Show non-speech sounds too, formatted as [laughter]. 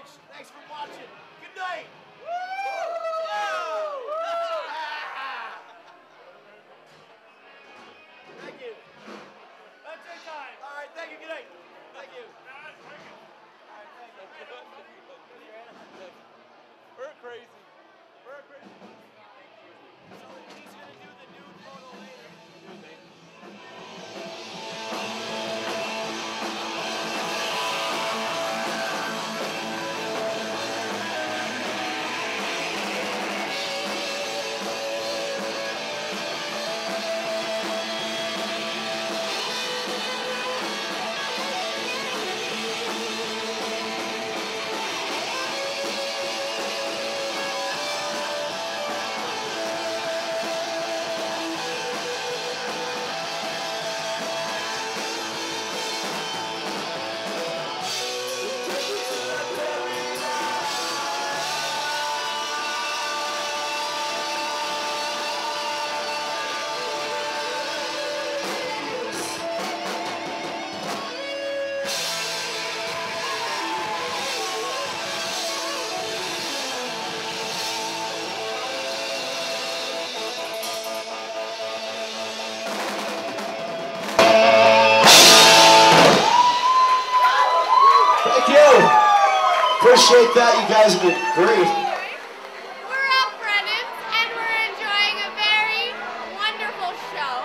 Thanks for watching. Good night. Thank you. That's your time. All right, thank you. Good night. Thank you. All right, thank you. [laughs] Thank you. Appreciate that. You guys did great. We're all Brennans, and we're enjoying a very wonderful show.